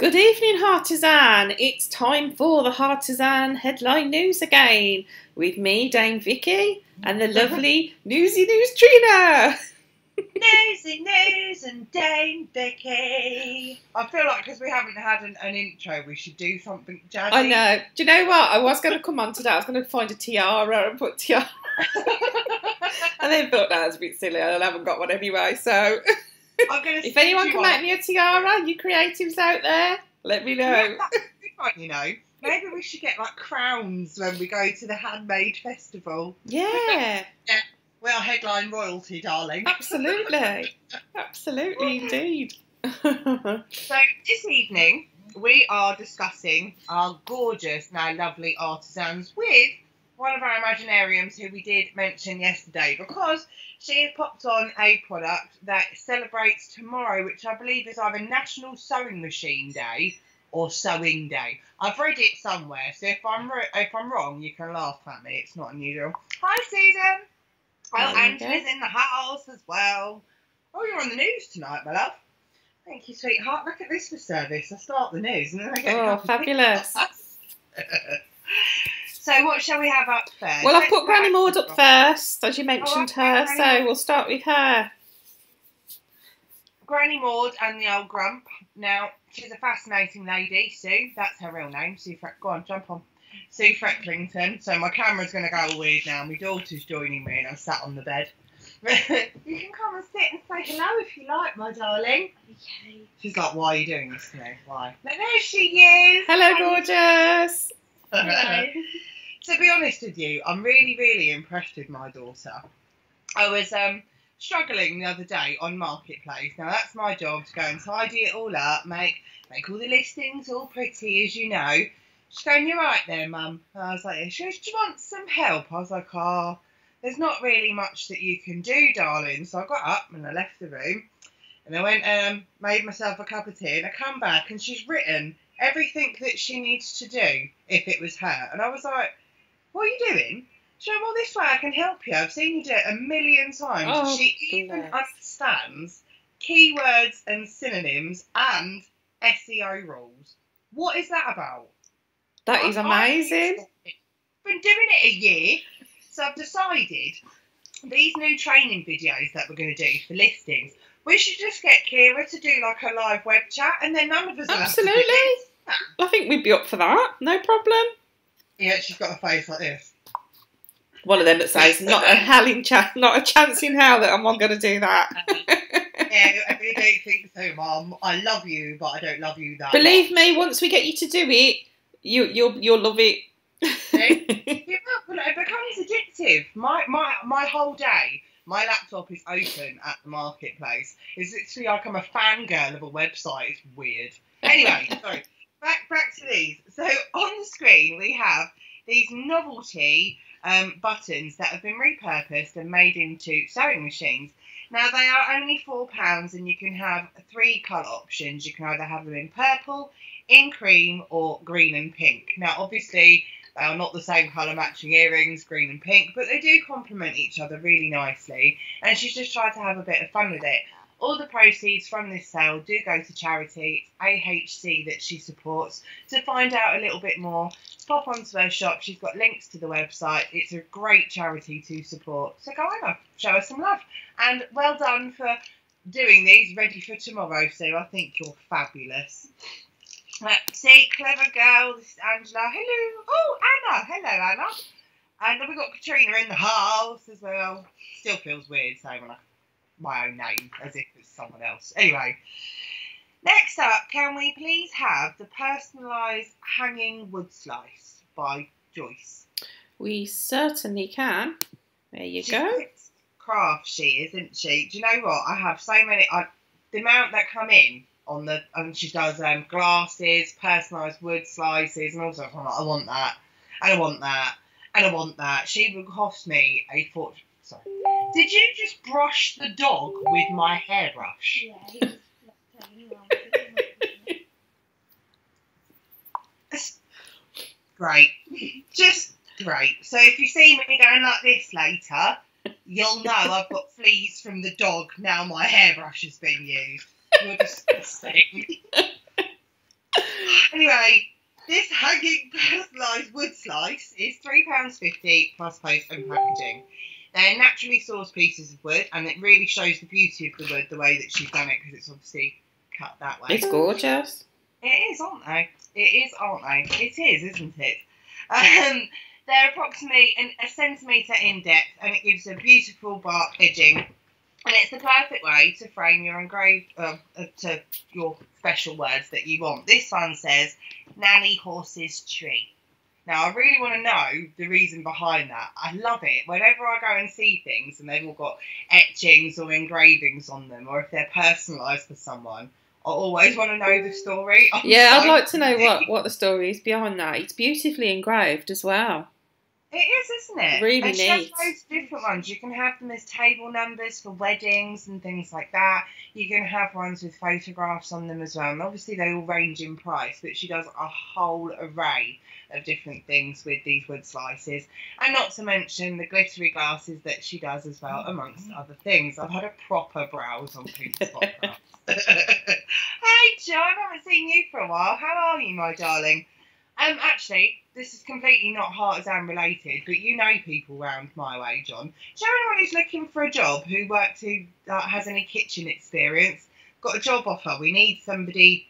Good evening, Heartizan. It's time for the Heartizan headline news again with me, Dame Vicki, and the lovely Newsy News Trina. Newsy News and Dame Vicki. I feel like because we haven't had an, an intro, we should do something jazzy. I know. Do you know what? I was going to come on today. I was going to find a tiara and put tiara. and then thought that was a bit silly. I haven't got one anyway. So if anyone can make me a tiara, you creatives out there, let me know. Yeah, that's a good one, you know. Maybe we should get like crowns when we go to the handmade festival. Yeah, We're headline royalty, darling. absolutely. Absolutely, indeed. So this evening we are discussing our gorgeous, now lovely artisans with one of our Imaginariums who we did mention yesterday because she has popped on a product that celebrates tomorrow, which I believe is either National Sewing Machine Day or Sewing Day. I've read it somewhere, so if I'm if I'm wrong, you can laugh at me. It's not unusual. Hi, Susan. Oh, Angela's in the house as well. Oh, you're on the news tonight, my love. Thank you, sweetheart. Look at this for service. I start the news and then I get Oh, fabulous. pictures. so, what shall we have up first? Well, I've put Granny start- Maud up first, as you oh, mentioned okay, her, Granny so Maud. we'll start with her. Granny Maud and the old grump. Now, she's a fascinating lady, Sue. That's her real name, Sue Freck. Go on, jump on. Sue Frecklington. So my camera's going to go weird now. My daughter's joining me and I'm sat on the bed. you can come and sit and say hello if you like, my darling. Okay. She's like, why are you doing this to me? Why? But there she is. Hello, gorgeous. Hello. to be honest with you, I'm really, really impressed with my daughter. I was um struggling the other day on Marketplace. Now that's my job to go and tidy it all up, make make all the listings all pretty, as you know. She's going, You're right there, Mum. And I was like, yeah. She goes, Do you want some help? I was like, Oh, there's not really much that you can do, darling. So I got up and I left the room and I went um made myself a cup of tea and I come back and she's written everything that she needs to do if it was her. And I was like, What are you doing? She went, Well, this way I can help you. I've seen you do it a million times. Oh, she even bless. understands keywords and synonyms and SEO rules. What is that about? That is amazing. Been doing it a year, so I've decided these new training videos that we're going to do for listings. We should just get Kira to do like a live web chat, and then none of us will have to do Absolutely. I think we'd be up for that. No problem. Yeah, she's got a face like this. One of them that says, "Not a hell in chance, not a chance in hell that I'm not going to do that." yeah, I really don't think so, Mum. I love you, but I don't love you that. Believe me, once we get you to do it, you you'll you'll love it. Yeah, well, it becomes addictive. My my my whole day, my laptop is open at the marketplace. It's literally like I'm a fangirl of a website. It's weird. Anyway, sorry. Back back to these. So on the screen we have these novelty um, buttons that have been repurposed and made into sewing machines. Now they are only four pounds, and you can have three colour options. You can either have them in purple, in cream, or green and pink. Now, obviously, they are not the same colour matching earrings, green and pink, but they do complement each other really nicely. And she's just tried to have a bit of fun with it. All the proceeds from this sale do go to charity. AHC that she supports. To find out a little bit more, pop onto her shop. She's got links to the website. It's a great charity to support. So go over, show her some love. And well done for doing these ready for tomorrow, Sue. I think you're fabulous. Uh, see, clever girl. This is Angela. Hello. Oh, Anna. Hello, Anna. And we've got Katrina in the house as well. Still feels weird saying my, my own name as if it's someone else. Anyway, next up, can we please have the personalised hanging wood slice by Joyce? We certainly can. There you She's go. Craft she is, isn't she? Do you know what? I have so many. I, the amount that come in on the and she does um glasses, personalised wood slices, and also I'm like, I want that, and I want that, and I want that. She would cost me a fortune. Sorry. Did you just brush the dog with my hairbrush? Yeah, he was turning around. Great. Just great. So if you see me going like this later, you'll know I've got fleas from the dog now my hairbrush has been used. You're disgusting. Anyway, this hanging personalised wood slice is £3.50 plus post and packaging. They're naturally sourced pieces of wood, and it really shows the beauty of the wood the way that she's done it because it's obviously cut that way. It's gorgeous. It is, aren't they? It is, aren't they? It is, isn't it? Um, they're approximately an, a centimetre in depth, and it gives a beautiful bark edging. And it's the perfect way to frame your engraved uh, uh, to your special words that you want. This one says Nanny Horse's Tree. Now, I really want to know the reason behind that. I love it. Whenever I go and see things and they've all got etchings or engravings on them, or if they're personalised for someone, I always want to know the story. I'm Yeah, I'd so like to know what, what the story is behind that. It's beautifully engraved as well. It is, isn't it? Really and she has neat. loads of different ones. You can have them as table numbers for weddings and things like that. You can have ones with photographs on them as well. And obviously, they all range in price, but she does a whole array of different things with these wood slices. And not to mention the glittery glasses that she does as well, oh, amongst other things. I've had a proper browse on Peter's Podcast. hey, John, I haven't seen you for a while. How are you, my darling? Um, actually, this is completely not Heartizan related, but you know people round my way, John. Do you anyone who's looking for a job who works who uh, has any kitchen experience? Got a job offer. We need somebody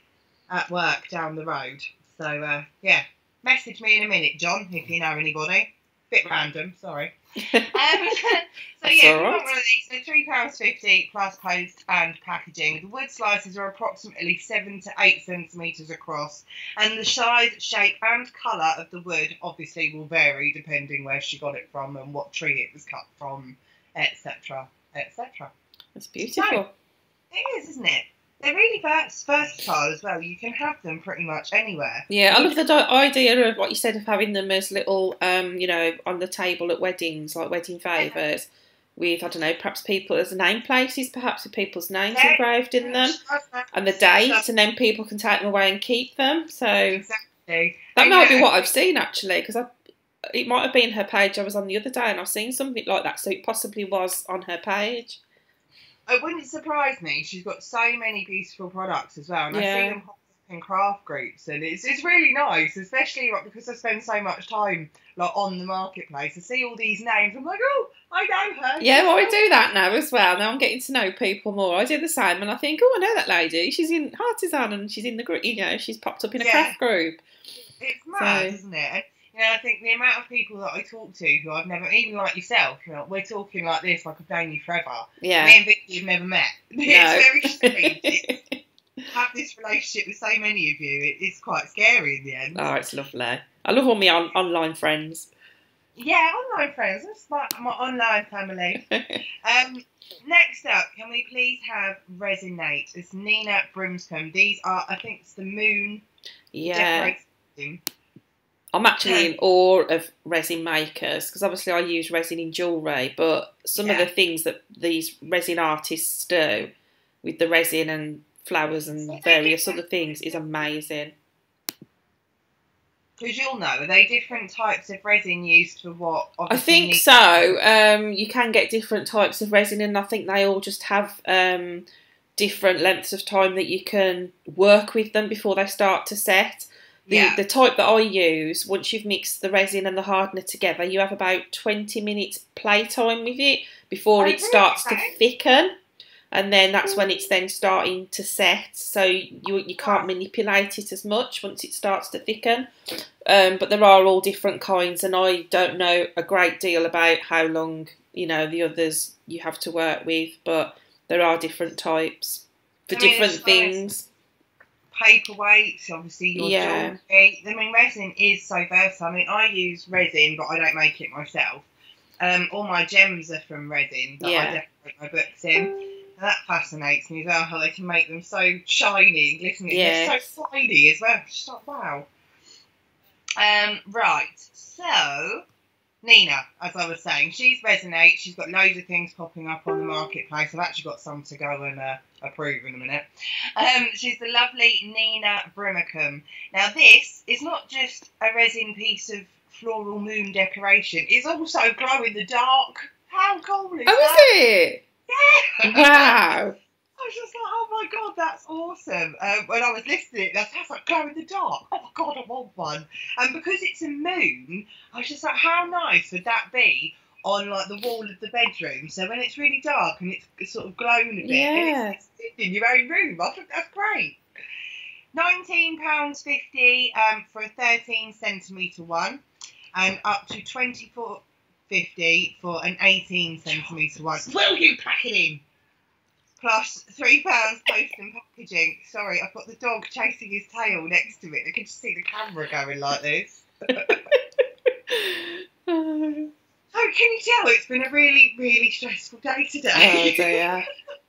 at work down the road. So uh, yeah, message me in a minute, John, if you know anybody. Bit random, sorry. Um, so yeah, all we right. want one of these. They're three pounds fifty plus post and packaging. The wood slices are approximately seven to eight centimeters across, and the size, shape, and colour of the wood obviously will vary depending where she got it from and what tree it was cut from, etc., etc. It's beautiful. It is, isn't it? They're really vers- versatile as well. You can have them pretty much anywhere. Yeah, I love the idea of what you said of having them as little, um, you know, on the table at weddings, like wedding favours, with I don't know, perhaps people as name places, perhaps with people's names Yeah. engraved in them, and the dates, and then people can take them away and keep them. So Exactly. that And might be what I've seen actually, because I. It might have been her page I was on the other day, and I've seen something like that. So it possibly was on her page. Oh, it wouldn't surprise me. She's got so many beautiful products as well, and I Yeah. see them in craft groups, and it's it's really nice, especially like, because I spend so much time like on the marketplace. I see all these names. I'm like, oh, I know her. Yeah, well, I do that now as well. Now I'm getting to know people more. I do the same, and I think, oh, I know that lady. She's in Artisan, and she's in the group. You know, she's popped up in a Yeah. craft group. It's mad, So- isn't it? You know, I think the amount of people that I talk to who I've never, even like yourself, you know, we're talking like this, like I've known you forever. Me Yeah. and Vicki have never met. It's very strange. Have this relationship with so many of you, it, it's quite scary in the end. oh, it's lovely. I love all my on- online friends. Yeah, online friends. That's my, my online family. Um, next up, can we please have Resonate? It's Nina Brimacombe. These are, I think, it's the moon yeah. decorating. I'm actually in awe of resin makers because obviously I use resin in jewellery, but some of the things that these resin artists do with the resin and flowers and various other things is amazing. Because you'll know, are they different types of resin used for what? I think so. Um, you can get different types of resin, and I think they all just have um, different lengths of time that you can work with them before they start to set. The, Yeah. the type that I use, once you've mixed the resin and the hardener together, you have about 20 minutes playtime with it before Oh, it starts to thicken. And then that's when it's then starting to set, so you you can't manipulate it as much once it starts to thicken. Um, but there are all different kinds, and I don't know a great deal about how long you know the others you have to work with, but there are different types for I mean, different things. Paperweights, obviously your Yeah. jewellery. I mean, resin is so versatile. I mean, I use resin, but I don't make it myself. Um, all my gems are from resin that Yeah. I decorate my books in. And that fascinates me as well, how they can make them so shiny and glistening. They're so shiny as well. Just like, wow. Um, right, so Nina, as I was saying, she's Resonate. She's got loads of things popping up on the marketplace. I've actually got some to go and uh, approve in a minute. Um, she's the lovely Nina Brimacombe. Now, this is not just a resin piece of floral moon decoration, it's also glow in the dark. How cool is Oh, that? is it? Yeah! Wow! I was just like, oh my god, that's awesome. Um, when I was listening, that sounds like glow in the dark. Oh my god, I want one. And because it's a moon, I was just like, how nice would that be on like the wall of the bedroom? So when it's really dark and it's sort of glowing a bit, Yeah. and it's in your own room, I think that's great. Nineteen pounds fifty um, for a thirteen centimetre one, and up to twenty four fifty for an eighteen centimetre one. Will you pack it in? Plus three pounds post and packaging. Sorry, I've got the dog chasing his tail next to it. I can just see the camera going like this. oh Oh, can you tell it's been a really, really stressful day today? Oh dear.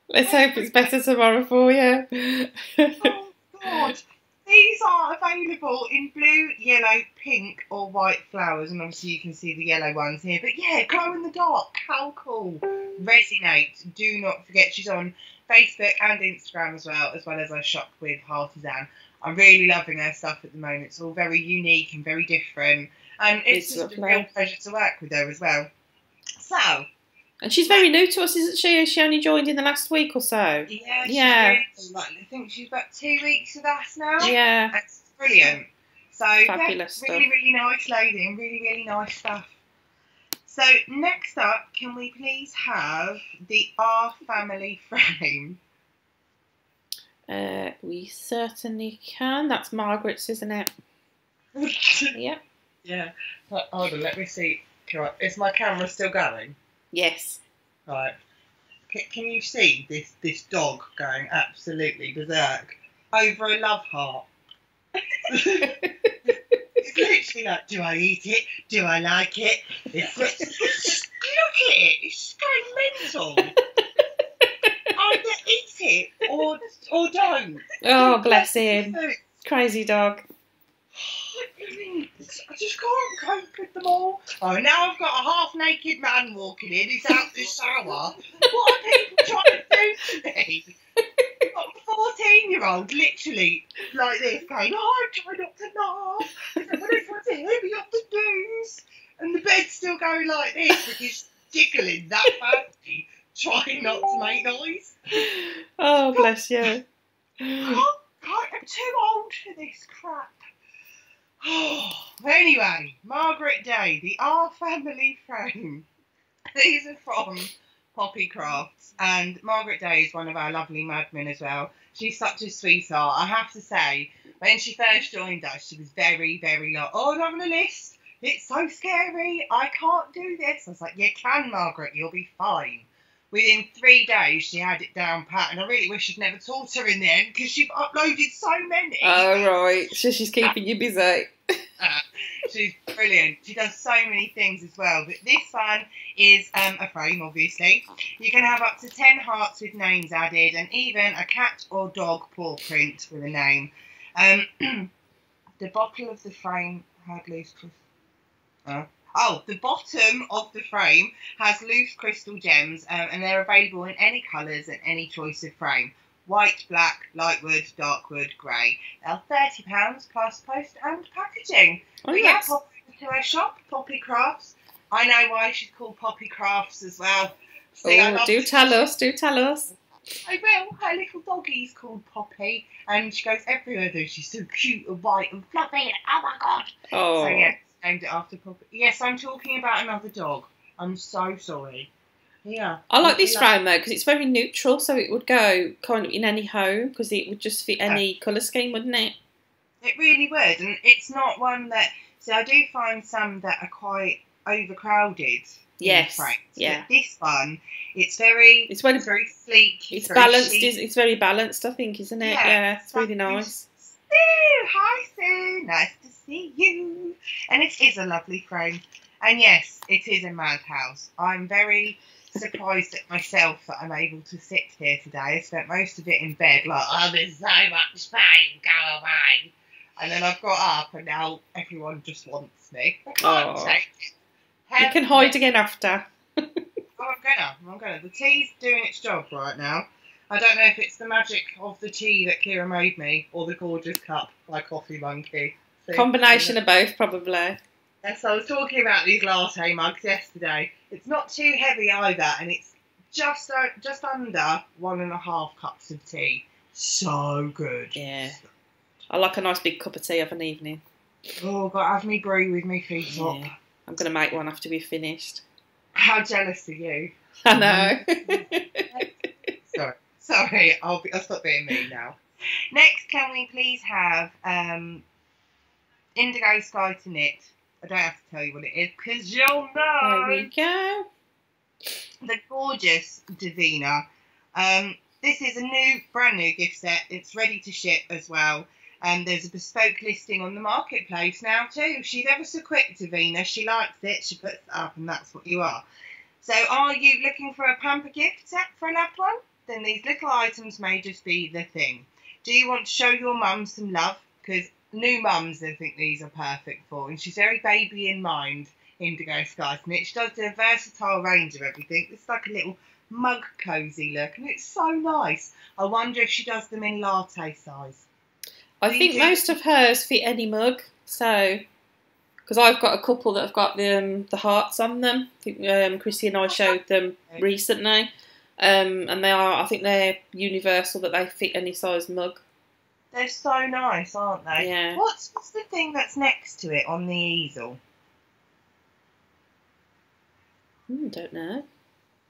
Let's hope it's better tomorrow for you. oh God. These are available in blue, yellow, pink, or white flowers, and obviously you can see the yellow ones here. But yeah, glow in the dark. How cool! Resonate. Do not forget she's on Facebook and Instagram as well, as well as I shop with Artisan. I'm really loving her stuff at the moment. It's all very unique and very different, and it's, It's just a real pleasure to work with her as well. So and she's very new to us, isn't she? She only joined in the last week or so. yeah, she's Yeah. like, I think she's about two weeks with us now. Yeah. That's brilliant. So Fabulous yeah, really, really nice lady and really, really nice stuff. So next up, can we please have the R family frame? Uh, we certainly can. That's Margaret's, isn't it? Yeah. yeah. Hold on, let me see. Can Is my camera still going? Yes. Right. Can, can you see this this dog going absolutely berserk over a love heart? It's literally like, do I eat it? Do I like it? It's, just, look at it. It's just going mental. Either eat it or or don't. Oh, bless him. Crazy dog. Just can't cope with them all. Oh, now I've got a half naked man walking in. He's out the shower. What are people trying to do to me? I've got a 14 year old literally like this going, oh, I'm trying not to laugh. Somebody's trying to hear me off the news. And the bed's still going like this because he's jiggling that badly, trying not to make noise. Oh, bless you. I'm too old for this crap. anyway, Margaret Day, the R family frame. These are from Poppy Crafts, and Margaret Day is one of our lovely madmen as well. She's such a sweetheart. I have to say, when she first joined us, she was very, very like, oh, I'm having a list. It's so scary. I can't do this. I was like, you can, Margaret. You'll be fine. Within three days, she had it down pat, and I really wish I'd never taught her in the end because she'd uploaded so many. Oh, right. So she's keeping you busy. She's brilliant. She does so many things as well. But this one is um, a frame, obviously. You can have up to 10 hearts with names added, and even a cat or dog paw print with a name. Um, the bottle of the frame had loose crystal. Oh, the bottom of the frame has loose crystal gems, um, and they're available in any colours and any choice of frame. White, black, light wood, dark wood, grey. They're thirty pounds plus post and packaging. Oh, But yeah, yes. pop over to our shop, Poppy Crafts. I know why she's called Poppy Crafts as well. See, Oh, do tell us. Do tell us. I will. Her little doggie's called Poppy, and she goes everywhere though. She's so cute and white and fluffy. And, oh my god! Oh. So yeah, named it after Poppy. Yes, I'm talking about another dog. I'm so sorry. Yeah. I like this love- frame though because it's very neutral, so it would go kind of in any home because it would just fit any colour scheme, wouldn't it? It really would, and it's not one that. So I do find some that are quite overcrowded. Yes, frames, yeah. But this one, it's very, It's very- it's very sleek. It's very balanced. chic. It's very balanced, I think, isn't it? Yeah, Yeah, it's really nice. Sue, hi Sue, nice you. And it is a lovely frame. And yes, it is a madhouse. I'm very surprised at myself that I'm able to sit here today. I spent most of it in bed, like, oh, there's so much pain, go away. And then I've got up, and now everyone just wants me. I can't Oh. take it. You can hide again after. Oh, I'm gonna. I'm gonna. The tea's doing its job right now. I don't know if it's the magic of the tea that Kira made me or the gorgeous cup by Coffee Monkey. See? Combination of both, probably. Yes, I was talking about these latte mugs yesterday. It's not too heavy either, and it's just uh, just under one and a half cups of tea. So good. Yeah. I like a nice big cup of tea of an evening. Oh, got have me brew with me feet up. Yeah. I'm gonna make one after we've finished. How jealous are you? I know. Sorry, sorry. I'll be, I'll stop being mean now. Next, can we please have um, Indigo Sky to Knit? I don't have to tell you what it is because you'll know. there we go. the gorgeous Davina. Um, this is a new, brand new gift set. It's ready to ship as well. And there's a bespoke listing on the marketplace now too. She's ever so quick, Davina. She likes it. She puts it up, and that's what you are. So, are you looking for a pamper gift set for a loved one? Then these little items may just be the thing. Do you want to show your mum some love? Because new mums, I think these are perfect for. And she's very baby in mind. Indigo Skies Knit. She does a versatile range of everything. It's like a little mug cozy look, and it's so nice. I wonder if she does them in latte size. I Do think think- most of hers fit any mug. So, because I've got a couple that have got the um, the hearts on them. I think um, Chrissy and I showed them recently, um, and they are. I think they're universal that they fit any size mug. They're so nice, aren't they? Yeah. What's, what's the thing that's next to it on the easel? Hmm, don't know.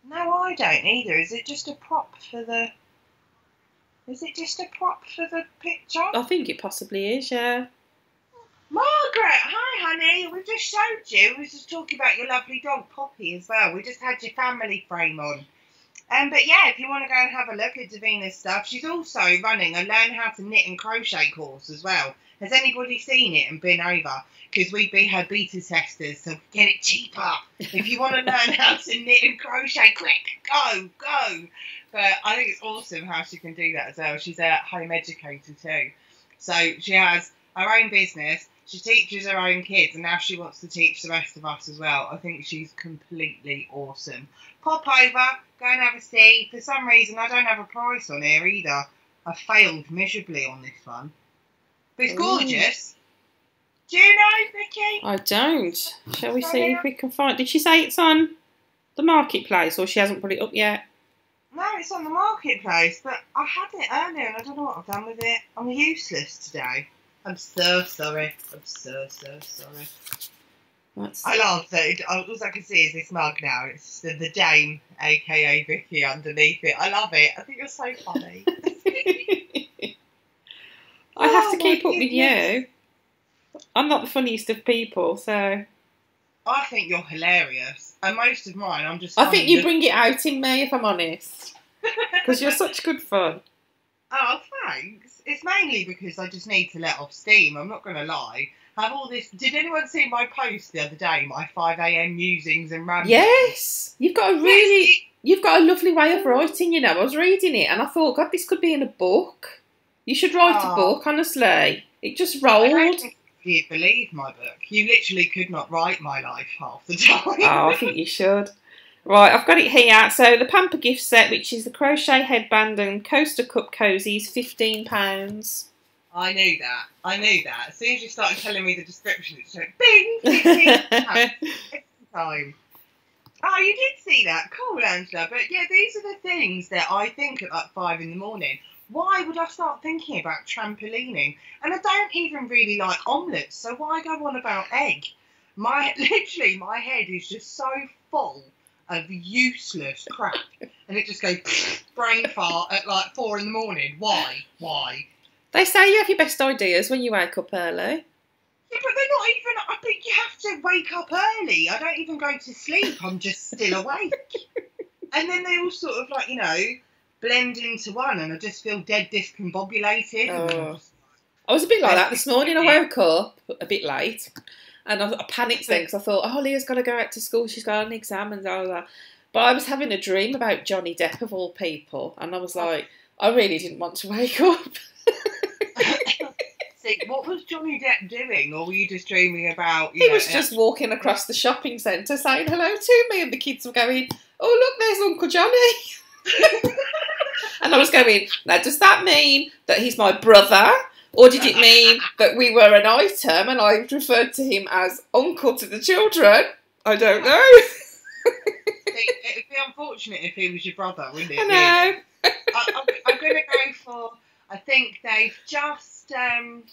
No, I don't either. Is it just a prop for the? Is it just a prop for the picture? I think it possibly is. Yeah. Margaret, hi honey. We just showed you. We was just talking about your lovely dog Poppy as well. We just had your family frame on. Um, but yeah, if you want to go and have a look at Davina's stuff, she's also running a learn how to knit and crochet course as well. Has anybody seen it and been over? Because we'd be her beta testers, so get it cheaper. If you want to learn how to knit and crochet, quick, go, go. But I think it's awesome how she can do that as well. She's a home educator too. So she has her own business, she teaches her own kids, and now she wants to teach the rest of us as well. I think she's completely awesome. Pop over, go and have a see. For some reason, I don't have a price on here either. I failed miserably on this one. But it's Ooh. gorgeous. Do you know, Vicki? I don't. Shall we see if we can find? Did she say it's on the marketplace, or she hasn't put it up yet? No, it's on the marketplace, but I had it earlier and I don't know what I've done with it. I'm useless today. I'm so sorry. I'm so, so sorry. That's. I love that. It, all I can see is this mug now. It's the, the Dame, aka Vicki, underneath it. I love it. I think you're so funny. I have Oh, to keep up with you. I'm not the funniest of people, so I think you're hilarious. And most of mine, I'm just. I think you look- bring it out in me, if I'm honest, because you're such good fun. Oh, thanks. It's mainly because I just need to let off steam. I'm not going to lie. Have all this. Did anyone see my post the other day? My 5 a.m. musings and ramblings. Yes, you've got a really, you've got a lovely way of writing. You know, I was reading it and I thought, God, this could be in a book. You should write a Oh. book, honestly. It just rolled. you'd believe my book. You literally could not write my life half the time. Oh, I think you should. Right, I've got it here. So the Pamper gift set, which is the crochet headband and coaster cup cozies, fifteen pounds. I knew that. I knew that. As soon as you started telling me the description, it just went bing, bing, bing, time. Oh, you did see that. Cool, Angela. But yeah, these are the things that I think at like five in the morning. Why would I start thinking about trampolining? And I don't even really like omelettes, so why go on about egg? My literally, my head is just so full of useless crap, and it just goes brain fart at like four in the morning. Why? Why? They say you have your best ideas when you wake up early. Yeah, but they're not even. I think you have to wake up early. I don't even go to sleep. I'm just still awake. and then they all sort of like you know blend into one, and I just feel dead discombobulated. Oh. I was a bit like that this morning. I woke up a bit late, and I, I panicked then because I thought, "Oh, Leah's got to go out to school. She's got an exam and all that." But I was having a dream about Johnny Depp of all people, and I was oh. like, I really didn't want to wake up. See, what was Johnny Depp doing, or were you just dreaming about? He know, was just walking across the shopping centre saying hello to me, and the kids were going, "Oh, look, there's Uncle Johnny." and I was going, now does that mean that he's my brother? Or did it mean that we were an item and I referred to him as uncle to the children? I don't know. See, it'd be unfortunate if he was your brother, wouldn't it? I know. I, I'm, I'm going to go for. I think they've just um,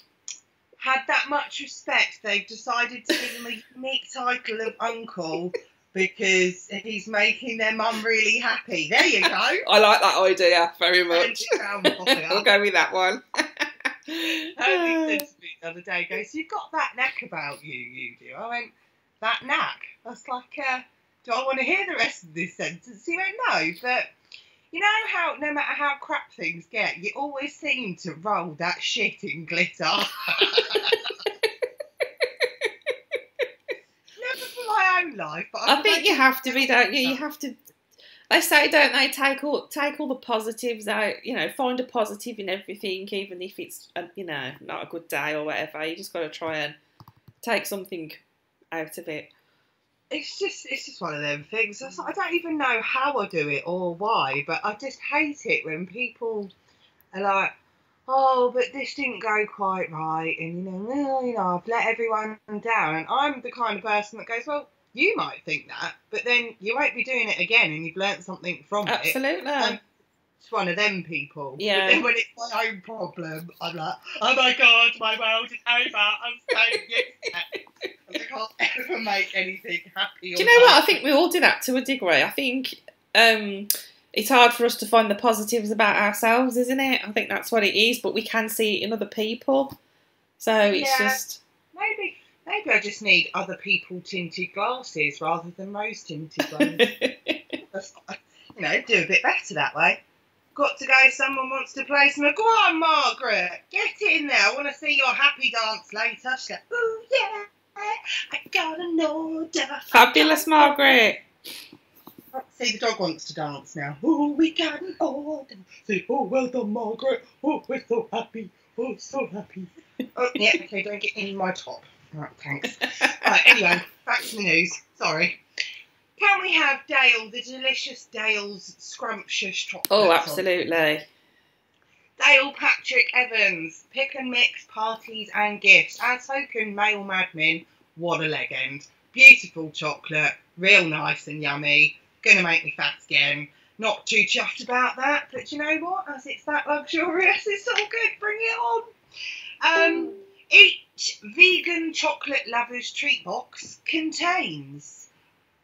had that much respect. They've decided to give him a unique title of uncle because he's making their mum really happy. There you go. I like that idea very much. Turns it round for you. we'll go with that one. Toby said to me the other day, goes, You've got that knack about you, you do. I went, That knack? I was like, uh, Do I want to hear the rest of this sentence? He went, No, but you know how no matter how crap things get, you always seem to roll that shit in glitter. Never for my own life, but I think you have to be, don't you? You have to. They say, don't they? Take all take all the positives out. You know, find a positive in everything, even if it's a, you know not a good day or whatever. You just got to try and take something out of it. It's just it's just one of them things. I don't even know how I do it or why, but I just hate it when people are like, "Oh, but this didn't go quite right," and you know, you know, I've let everyone down, and I'm the kind of person that goes, "Well, you might think that, but then you won't be doing it again, and you've learnt something from it." Absolutely. It's one of them people. Yeah. But then when it's my own problem, I'm like, "Oh my god, my world is over. I'm so useless. I can't ever make anything happy." Do you know what? I think we all do that to a degree. I think um, it's hard for us to find the positives about ourselves, isn't it? I think that's what it is, but we can see it in other people. So it's Yeah. just Maybe maybe I just need other people tinted glasses rather than rose tinted ones. You know, do a bit better that way. Got to go. Someone wants to play some. Go on, Margaret. Get in there. I want to see your happy dance later. She's like, oh yeah, I got an order. fabulous, Margaret. See, the dog wants to dance now. Oh, we got an order. Say, oh, well done, Margaret. Oh, we're so happy. Oh, so happy. oh, yeah, okay, don't get in my top. Right, thanks. right, anyway, back to the news. Sorry. Can we have Dale, the delicious Dale's scrumptious chocolate? Oh, absolutely. Dale Patrick Evans, pick and mix parties and gifts. Our token male madman, what a legend. Beautiful chocolate, real nice and yummy. Gonna make me fat again. Not too chuffed about that, but you know what? As it's that luxurious, it's all good. Bring it on. Um, each vegan chocolate lover's treat box contains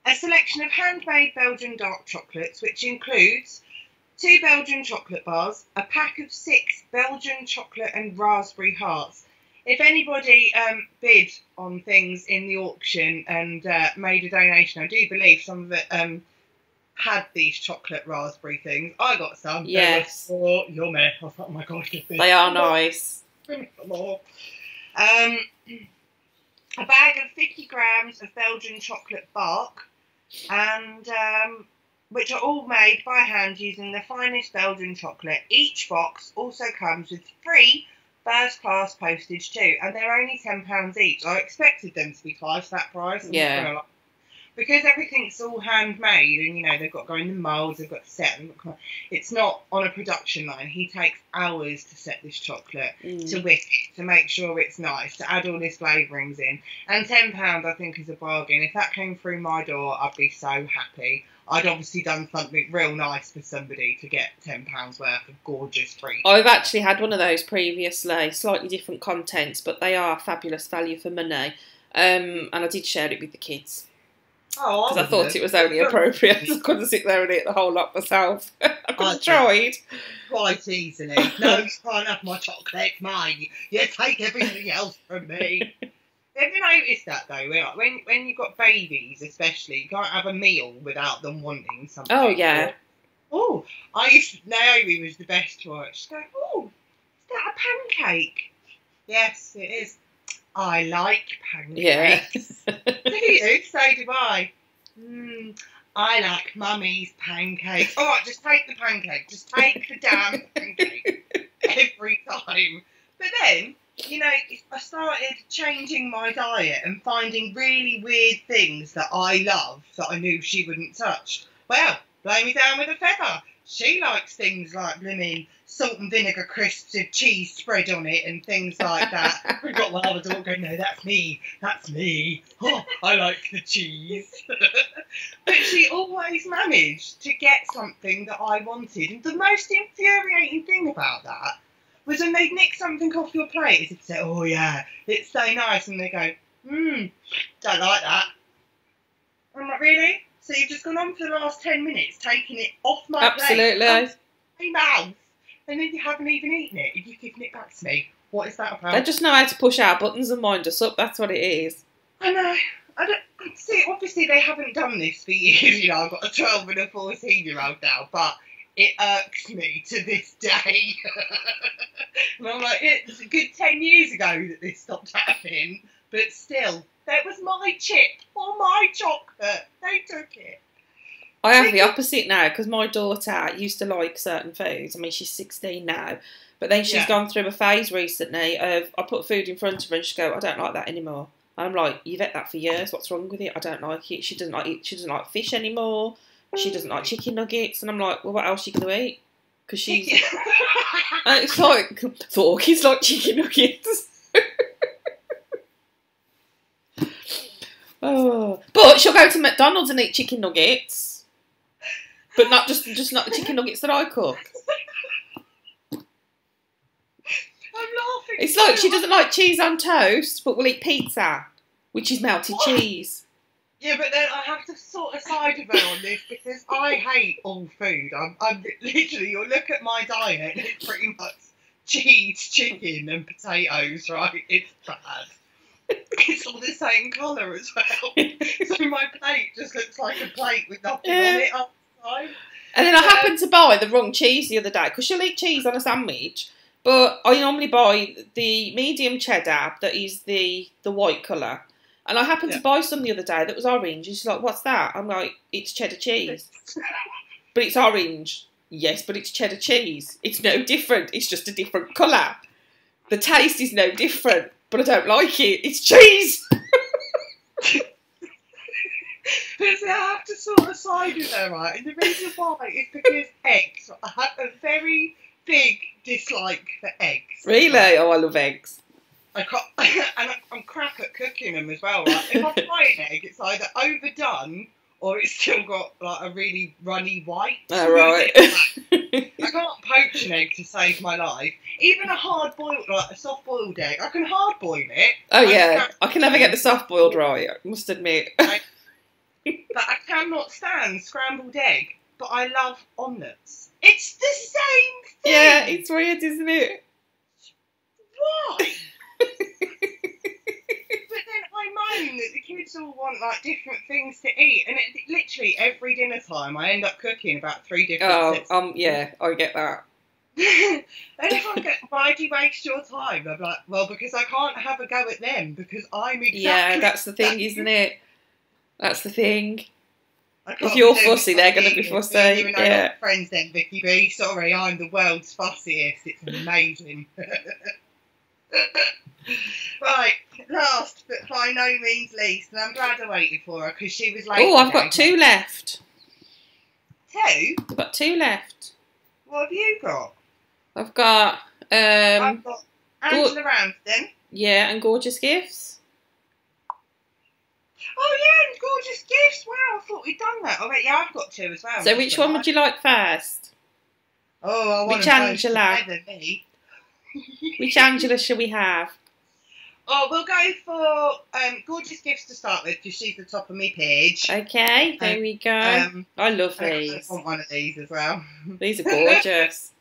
a selection of handmade Belgian dark chocolates, which includes two Belgian chocolate bars, a pack of six Belgian chocolate and raspberry hearts. If anybody um, bid on things in the auction and uh, made a donation, I do believe some of it um, had these chocolate raspberry things. I got some. They were Yes. so yummy. I thought, oh my this. They are nice. More. Um, a bag of 50 grams of Belgian chocolate bark, and um, which are all made by hand using the finest Belgian chocolate. Each box also comes with free first class postage too, and they're only £10 each. I expected them to be twice that price. Yeah. Because everything's all handmade, and you know they've got to go in the moulds, they've got to set them. It's not on a production line. He takes hours to set this chocolate Mm. to whip it, to make sure it's nice, to add all his flavourings in. And £10 I think is a bargain. If that came through my door, I'd be so happy. I'd obviously done something real nice for somebody to get £10 worth of gorgeous free. I've actually had one of those previously, slightly different contents, but they are fabulous value for money. Um, and I did share it with the kids Oh, because I thought it was only appropriate. I couldn't sit there and eat the whole lot myself. I could have tried. Quite easily. No, you can't have my chocolate, mine. You take everything else from me. Have you noticed that though? When when when you've got babies, especially, you can't have a meal without them wanting something. Oh, yeah. Oh, I used to, Naomi was the best for it. She'd go, oh, is that a pancake? Yes, it is. I like Yeah. pancakes. do you? So do I. Mm, I like mummy's pancakes. All right, just take the pancake. Just take the damn pancake every time. But then, you know, I started changing my diet and finding really weird things that I love that I knew she wouldn't touch. Well, blow me down with a feather. She likes things like blooming salt and vinegar crisps with cheese spread on it and things like that. We've got one other dog going, no, that's me, that's me. Oh, I like the cheese. but she always managed to get something that I wanted. And the most infuriating thing about that was when they'd nick something off your plate, you say, oh yeah, it's so nice, and they go, hmm, don't like that. I'm like, really? So you've just gone on for the last 10 minutes taking it off my Absolutely. plate, my mouth, and then you haven't even eaten it. You've given it back to me. What is that about? They just know how to push our buttons and wind us up. That's what it is. I know. I don't see. Obviously, they haven't done this for years. You know, I've got a 12 and a 14 year old now, but it irks me to this day. and I'm like, it's a good 10 years ago that this stopped happening, but still, that was my chip or my chocolate. They took it. I have the opposite now because my daughter used to like certain foods. I mean, she's 16 now, but then she's Yeah. gone through a phase recently of I put food in front of her and she go, I don't like that anymore. And I'm like, you've ate that for years. What's wrong with it? I don't like it. She doesn't like it. She doesn't like fish anymore. She doesn't like chicken nuggets. And I'm like, well, what else are you going to eat? Because she's and it's like fork is like chicken nuggets. Oh, but she'll go to McDonald's and eat chicken nuggets, but not just just not the chicken nuggets that I cook. I'm laughing. It's like she doesn't like cheese on toast, but will eat pizza, which is melted What? cheese. Yeah, but then I have to sort of side of her on this because I hate all food. I'm, I'm literally, you'll look at my diet and it's pretty much cheese, chicken, and potatoes, right? It's bad. It's all the same colour as well. So my plate just looks like a plate with nothing on Yeah. it outside. And then I happened to buy the wrong cheese the other day because she'll eat cheese on a sandwich, but I normally buy the medium cheddar that is the the white colour. And I happened to buy some the other day that was orange. And she's like, "What's that?" I'm like, "It's cheddar cheese." but it's orange. Yes, but it's cheddar cheese. It's no different. It's just a different colour. The taste is no different, but I don't like it. It's cheese. But see, I have to sort of side with her, right? And the reason why is because eggs. I have a very big dislike for eggs. Really? Oh, I love eggs. I can't, and I'm crap at cooking them as well. Right? If I fry an egg, it's either overdone or it's still got like a really runny white. Ah, All right. I can't poach an egg to save my life. Even a hard boiled, like a soft boiled egg, I can hard boil it, Oh yeah, I can never get the soft boiled right. I must admit. but I cannot stand scrambled egg. But I love omelets. It's the same thing. yeah, it's weird, isn't it? Why? I moan that the kids all want like different things to eat, and it, literally every dinner time I end up cooking about three different. Oh, sets. um, yeah, I get that. and if I get, why do you waste your time? I'm like, well, because I can't have a go at them because I'm exactly. Yeah, that's the thing, isn't it? That's the thing. If you're fussy, they're gonna be you. fussy, You and I yeah. friends then, Vicki B. Sorry, I'm the world's fussiest. It's amazing. right, last but by no means least, and I'm glad I waited for her because she was like, Oh, I've got two left. Two? I've got two left. What have you got? I've got um, I've got Angela Ramsden. yeah, and gorgeous gifts. Oh yeah, and gorgeous gifts. Wow, I thought we'd done that. Oh, yeah, I've got two as well. So which one would you like first? Oh, I want Which Angela? together, me. Which Angela shall we have? Oh, we'll go for um, gorgeous gifts to start with because she's the top of my page. Okay, there we go. Um, I love these. I want one of these as well. These are gorgeous.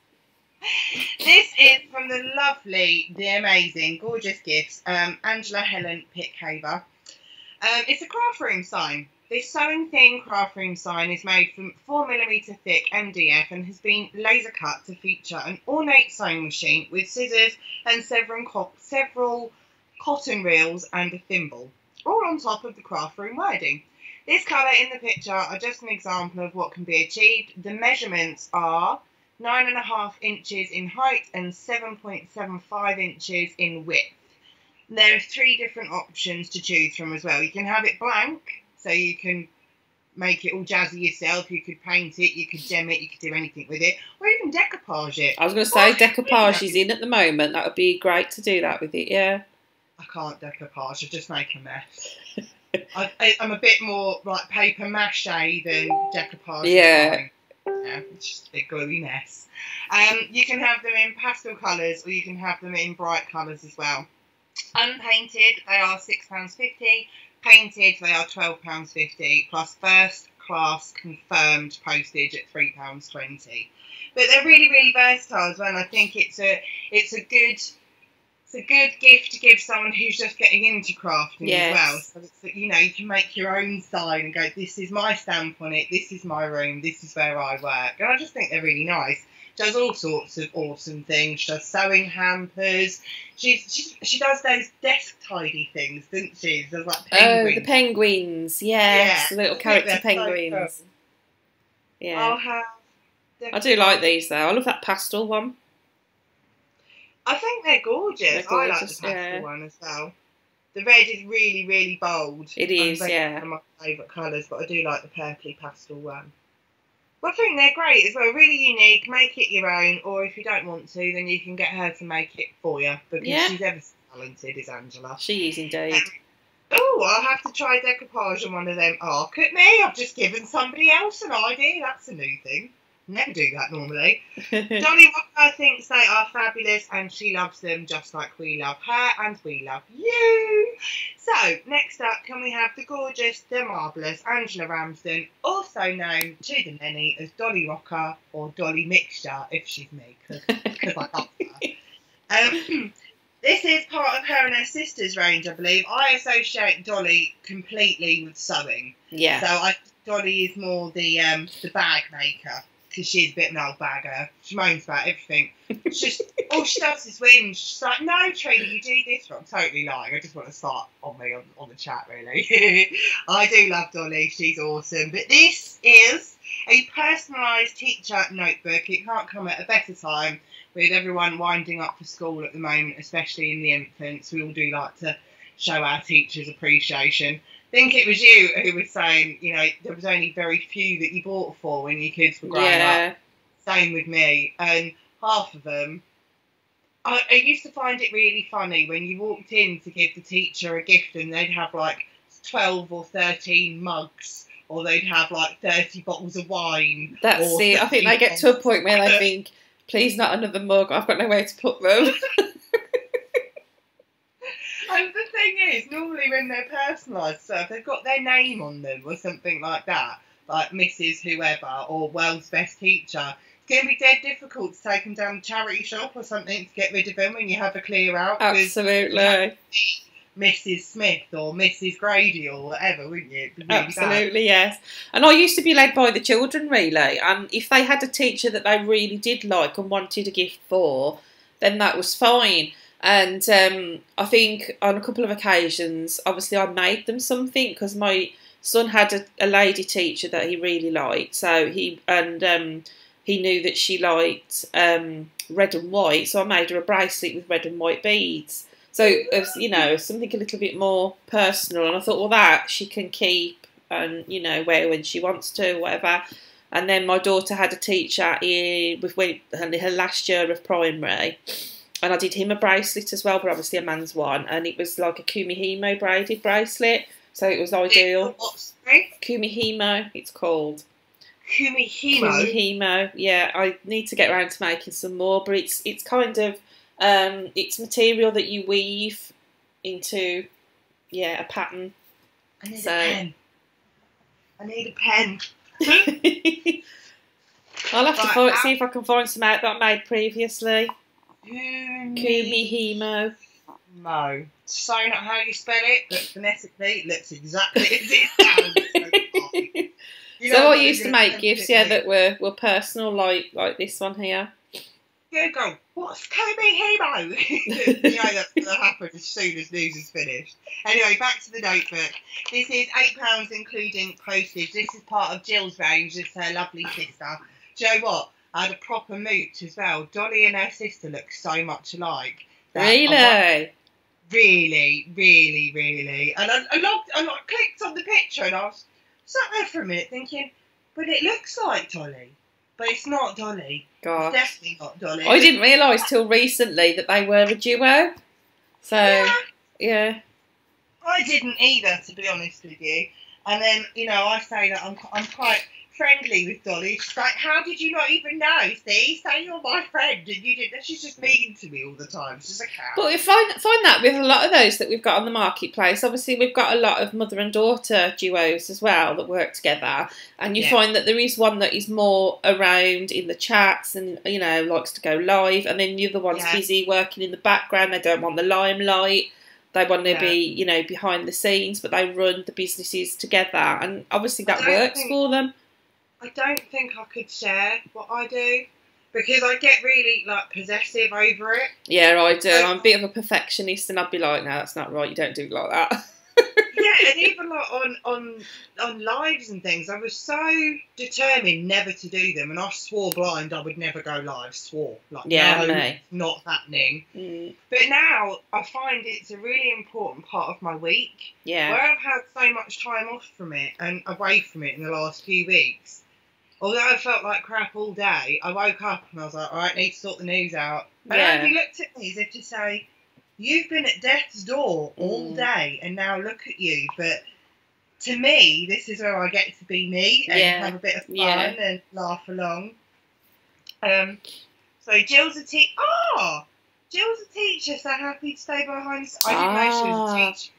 This is from the lovely, the amazing, gorgeous gifts, um, Angela Helen Pickhaver. Um, it's a craft room sign. This sewing thin craft room sign is made from 4mm thick MDF and has been laser cut to feature an ornate sewing machine with scissors and several, co- several cotton reels and a thimble, all on top of the craft room wording. This colour in the picture are just an example of what can be achieved. The measurements are nine and a half inches in height and 7.75 inches in width. There are three different options to choose from as well. You can have it blank, so you can make it all jazzy yourself. You could paint it, you could gem it, you could do anything with it, or even decoupage it. I was going to say decoupage is in at the moment. That would be great to do that with it. Yeah. I can't decoupage. I just make a mess. I, I, I'm a bit more like paper mache than decoupage. Yeah. Yeah, it's just a big gluey mess. Um, you can have them in pastel colours or you can have them in bright colours as well. Unpainted, they are £6.50. Painted, they are £12.50 plus first class confirmed postage at £3.20. But they're really, really versatile as well. And I think it's a it's a good it's a good gift to give someone who's just getting into crafting Yes. as well. So it's you know you can make your own sign and go, this is my stamp on it. This is my room. This is where I work. And I just think they're really nice. Does all sorts of awesome things. She does sewing hampers. She's, she she does those desk tidy things, doesn't she? There's like Oh, penguins. the penguins. Yes, Yeah. the little character they're so penguins. Yeah. I'll have. I do like these though. I love that pastel one. I think they're gorgeous. They're I like the pastel yeah. one as well. The red is really, really bold. It is, yeah. One of my favourite colours, but I do like the purpley pastel one. Well, I think they're great as well. Really unique. Make it your own, or if you don't want to, then you can get her to make it for you because Yeah. she's ever so talented, is Angela. She is indeed. Oh, I'll have to try decoupage on one of them. Oh, at me. I've just given somebody else an idea. That's a new thing. Never do that normally. Dolly Walker thinks they are fabulous and she loves them just like we love her and we love you. So, next up, can we have the gorgeous, the marvellous Angela Ramsden, also known to the many as Dolly Rocker or Dolly Mixture if she's me, because I love her. Um, this is part of her and her sister's range, I believe. I associate Dolly completely with sewing. yeah. So I Dolly is more the um the bag maker because she's a bit of an old bagger. She moans about everything. She's just all she does is whinge. She's like, "No, Trina, you do this wrong." Totally lying. I just want to start on me on, on the chat. Really, I do love Dolly. She's awesome. But this is a personalised teacher notebook. It can't come at a better time with everyone winding up for school at the moment, especially in the infants. We all do like to show our teachers appreciation think it was you who was saying, you know, there was only very few that you bought for when your kids were growing up. Yeah. Same with me, and half of them. I, I used to find it really funny when you walked in to give the teacher a gift, and they'd have like twelve or thirteen mugs, or they'd have like thirty bottles of wine. That's it. I think they get to a point where they think, please not another mug. I've got nowhere to put them. And the thing is, normally when they're personalised stuff, they've got their name on them or something like that, like Mrs. Whoever or World's Best Teacher. It's going to be dead difficult to take them down to charity shop or something to get rid of them when you have a clear out. Absolutely. Mrs. Smith or Mrs. Grady or whatever, wouldn't you? Really bad. Absolutely, yes. And I used to be led by the children, really. And if they had a teacher that they really did like and wanted a gift for, then that was fine. And um, I think on a couple of occasions, obviously, I made them something because my son had a, a lady teacher that he really liked. So he and um, he knew that she liked um, red and white, so I made her a bracelet with red and white beads. So you know, something a little bit more personal, and I thought, well, that she can keep and you know wear when she wants to, whatever. And then my daughter had a teacher in, with her last year of primary, and I did him a bracelet as well, but obviously a man's one, and it was like a Kumihimo braided bracelet, so it was ideal. What's? Kumihimo, it's called. Kumihimo. Kumihimo. Yeah, I need to get around to making some more, but it's it's kind of um, it's material that you weave into yeah a pattern. I need So- a pen. I need a pen. I'll have to find, see if I can find some out that I made previously. Kumi. Kumihimo. Mo. So not how you spell it, but phonetically it looks exactly as it sounds. You know So I used to make gifts, yeah, that were, were personal, like like this one here. Yeah, go, what's Kobe Hemo? you know that's going to happen as soon as news is finished. Anyway, back to the notebook. This is £8 including postage. This is part of Jill's range. It's her lovely sister. Do you know what? I had a proper mooch as well. Dolly and her sister look so much alike. I Really? Really, really, really. And I, I logged, I like, clicked on the picture and I was, sat there for a minute thinking, but it looks like Dolly, but it's not Dolly. It's God. definitely not Dolly. I didn't realise till recently that they were a duo. So, Yeah, yeah. I didn't either, to be honest with you. And then, you know, I say that I'm, I'm quite friendly with Dolly. She's like, how did you not even know? See, say you're my friend, and you didn't. She's just mean to me all the time. She's a cow. But we find find that with a lot of those that we've got on the marketplace. Obviously, we've got a lot of mother and daughter duos as well that work together, and you Yeah. find that there is one that is more around in the chats and you know likes to go live, and then the other one's Yeah. busy working in the background. They don't want the limelight. They want to Yeah. be, you know, behind the scenes, but they run the businesses together, and obviously that works think- for them. I don't think I could share what I do because I get really like possessive over it. Yeah, I do. Like- I'm a bit of a perfectionist, and I'd be like, "No, that's not right. You don't do it like that." yeah, and even like on on on lives and things, I was so determined never to do them, and I swore blind I would never go live. Swore like Yeah, no, not happening. Mm, But now I find it's a really important part of my week yeah, where I've had so much time off from it and away from it in the last few weeks. Although I felt like crap all day, I woke up and I was like, all right, need to sort the news out. And Yeah. looked at me as if to say, you've been at death's door all Mm. day and now look at you. But to me, this is where I get to be me and Yeah. have a bit of fun Yeah. and laugh along. Um, so Jill's a teacher. Oh, Jill's a teacher, so happy to stay behind. I didn't know she was Ah. a teacher.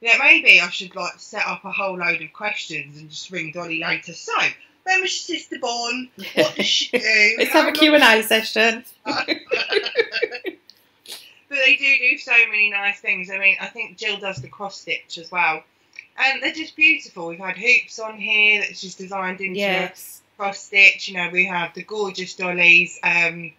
Yeah, maybe I should like set up a whole load of questions and just ring Dolly later. So, when was your sister born? What does she do? Let's have a Q and A session. but they do do so many nice things. I mean, I think Jill does the cross stitch as well, and they're just beautiful. We've had hoops on here that she's designed into Yes. cross stitch. You know, we have the gorgeous Dolly's um,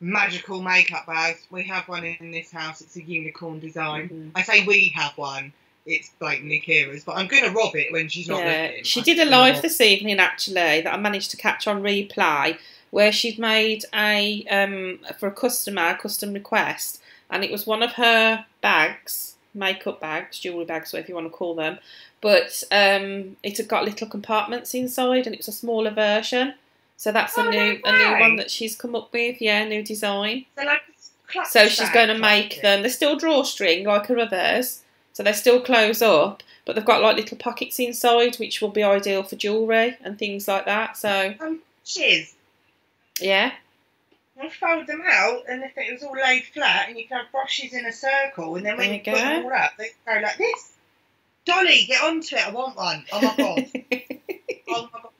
magical makeup bags. We have one in this house. It's a unicorn design. Mhm. I say we have one. It's blatantly Kira's, but I'm going to rob it when she's not Yeah, looking. she I'm did a live this evening actually that I managed to catch on replay, where she'd made a um for a customer a custom request, and it was one of her bags, makeup bags, jewelry bags, whatever you want to call them, but um it had got little compartments inside, and it was a smaller version. So that's Oh, a no new a new one that she's come up with. Yeah, new design. So, like, clutch So she's going to make them. They're still drawstring like her others, so they still close up, but they've got like little pockets inside, which will be ideal for jewellery and things like that. So Um, shiz. yeah, I'll fold them out, and if it was all laid flat, and you can have brushes in a circle, and then when There you you put them all up, they go like this. Dolly, get onto it. I want one. Oh my god. oh my god.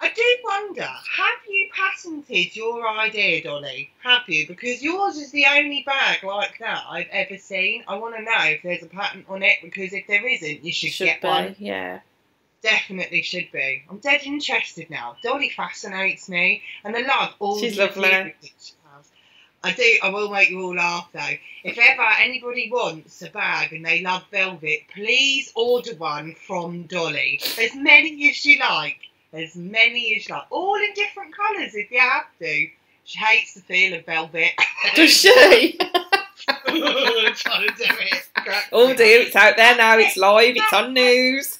I do wonder, have you patented your idea, Dolly? Have you? Because yours is the only bag like that I've ever seen. I want to know if there's a patent on it, because if there isn't, you should, should get be. one. Yeah, Definitely should be. I'm dead interested now. Dolly fascinates me, and I love all She's the lovely. materials she has. I do. I will make you all laugh though. If ever anybody wants a bag and they love velvet, please order one from Dolly. As many as you like. As many as you like. All in different colours if you have to. She hates the feel of velvet. does she? Trying to do it. oh dear, it's out there now. It's live. It's on news.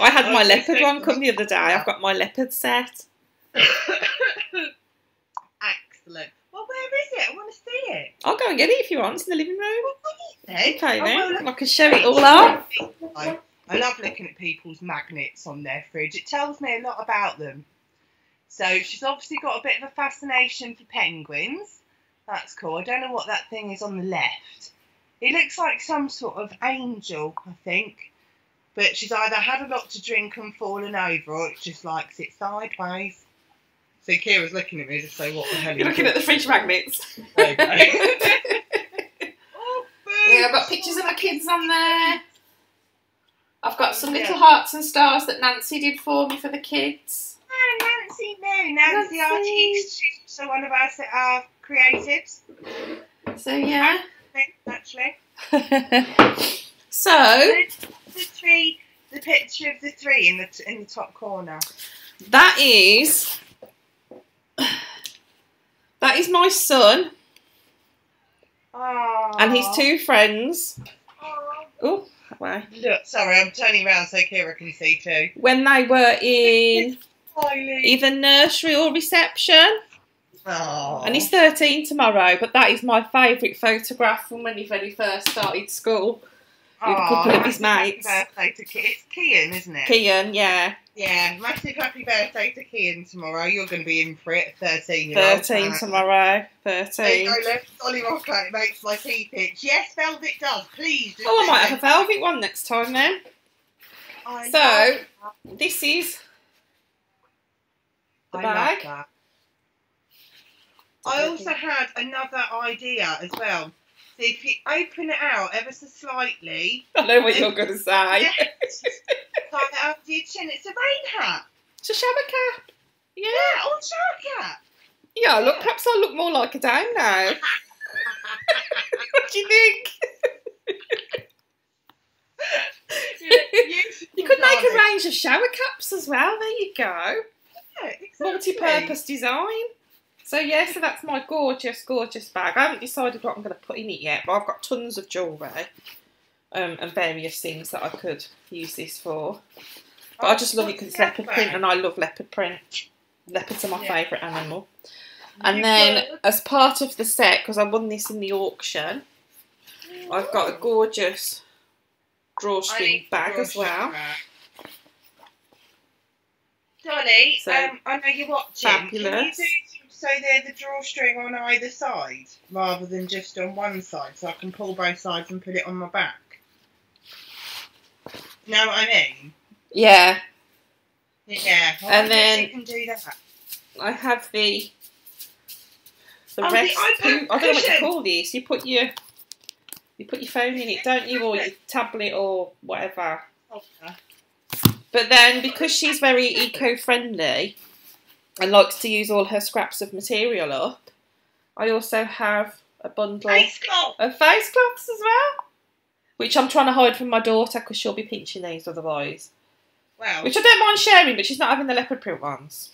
I had my Oh, leopard one come the other day. I've got my leopard set. Excellent. Well, where is it? I want to see it. I'll go and get it if you want. It's in the living room. Okay, oh, Okay, I then I can show it all off. I, love looking at people's magnets on their fridge. It tells me a lot about them. So she's obviously got a bit of a fascination for penguins. That's cool. I don't know what that thing is on the left. It looks like some sort of angel, I think. But she's either had a lot to drink and fallen over, or it just likes it sideways. So Kira's looking at me to say, "What the hell?" are You're looking at the fridge magnets. Go. oh, Yeah, I've got pictures of my kids on there. I've got some little hearts and stars that Nancy did for me for the kids. Oh, Nancy, no, Nancy, Nancy. artiste. She's also one of our uh, creatives, So yeah. actually. so The three, the picture of the three in the in the top corner. that is that is my son Oh, and his two friends. Oh, Oh, that way. Look, sorry, I'm turning around so Kira can see too. When they were in either nursery or reception, Oh. and he's 13 tomorrow, but that is my favourite photograph from when he very first started school. With a couple of his mates. Birthday to Ki- It's Kian, isn't it? Kian, yeah, Yeah, massive happy birthday to Kian tomorrow. You're going to be in for it, 13 year old. 13 tomorrow, 13. you go, Dolly Rocker, it makes my teeth itch. Yes, Velvet does. Please do. Oh, I might have a velvet one next time then. I So. This is the I bag. I also had another idea as well. If you open it out ever so slightly, I know what you're going to say. yes, like that your chin, it's a rain hat. It's a shower cap. Yeah. Yeah, or shark hat. Yeah, look, perhaps I look more like a dame now. what do you think? You could make a range of shower caps as well. There you go. Yeah, exactly. Multi-purpose design. So yeah, so that's my gorgeous, gorgeous bag. I haven't decided what I'm going to put in it yet, but I've got tons of jewellery um, and various things that I could use this for. But I just love it because it's leopard print, and I love leopard print. Leopards are my Yeah. favourite animal. And You've then, got- as part of the set, because I won this in the auction, I've got a gorgeous drawstring bag to as well. strap. Dolly, So, um, I know you're watching. Can you fabulous. So they're the drawstring on either side rather than just on one side, so I can pull both sides and put it on my back. Know what I mean? Yeah, Yeah. I And then- you can do that. I have the the Oh, rest. iPad I don't know what to call this. You put your you put your phone in it, don't you, or your tablet or whatever. Okay. But then because she's very eco-friendly and likes to use all her scraps of material up, I also have a bundle Face of face cloths as well, which I'm trying to hide from my daughter because she'll be pinching these otherwise. Well, Which I don't mind sharing, but she's not having the leopard print ones.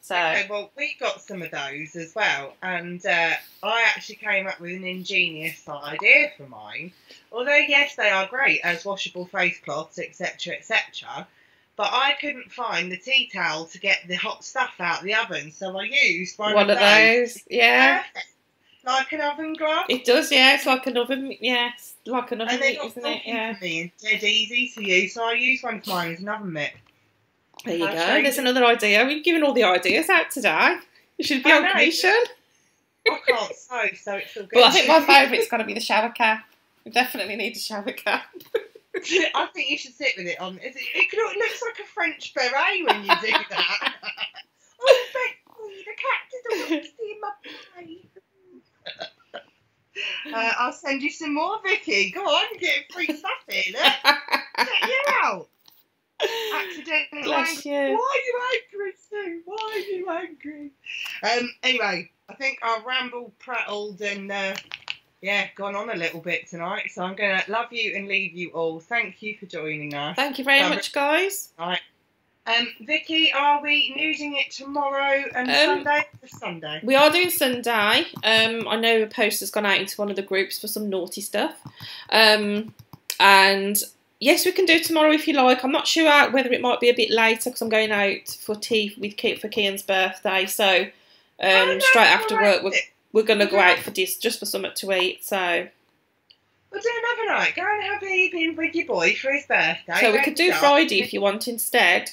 So Okay, well, we got some of those as well, and uh, I actually came up with an ingenious idea for mine. Although, yes, they are great as washable face cloths, etc., etc., but I couldn't find the tea towel to get the hot stuff out of the oven, so I used one, one of those, yeah. Perfect. Like an oven glove. It does, yeah. It's like an oven, yes, like an oven mitt, isn't it? Yeah. and dead easy to use, so I use one of mine as an oven mitt. There you I'll go. you. There's another idea. We've given all the ideas out today. You should be I on know. commission. I can't sew, so it's all good. But I think my favourite's got to be the shower cap. We definitely need a shower cap. I think you should sit with it on. Is it, it, it looks like a French beret when you do that. oh, Becky, the cat is in my pie. Uh, I'll send you some more, Vicki. Go on, get free stuff here. Look, get you out. Accidentally. Bless you. Why are you angry, Sue? Why are you angry? Um. Anyway, I think I've rambled, prattled, and uh, yeah, gone on a little bit tonight. So I'm gonna love you and leave you all. Thank you for joining us. Thank you very much, guys. Right. Um, Vicki, are we newsing it tomorrow and Um, Sunday? Sunday. We are doing Sunday. Um, I know a post has gone out into one of the groups for some naughty stuff. Um, and yes, we can do tomorrow if you like. I'm not sure whether it might be a bit later because I'm going out for tea with Ke- for Kian's birthday. So um, Oh, no, straight after work, we're, we're going to go out for this just for something to eat. So We'll do another night. Go and have an evening with your boy for his birthday. so we could do. Friday if you want instead.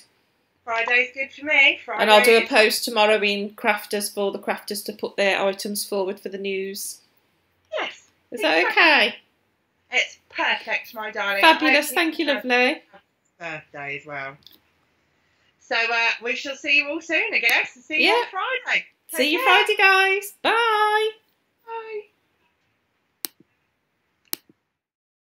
Friday's good for me. Friday. And I'll do a post tomorrow in Crafters for the crafters to put their items forward for the news. Yes. Is that okay? It's perfect, my darling. Fabulous. Thank you, lovely. Birthday as well. So uh, we shall see you all soon, I guess. See you Yeah. on Friday. Take See you. Friday, guys. Bye. Bye.